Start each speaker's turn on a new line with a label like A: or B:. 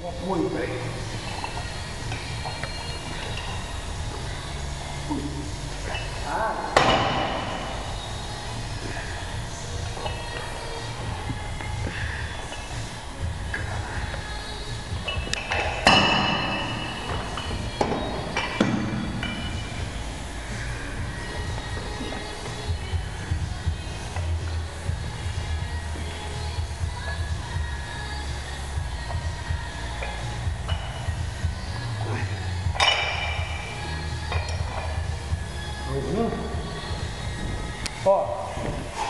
A: o apoio para ele. Ah! Ó.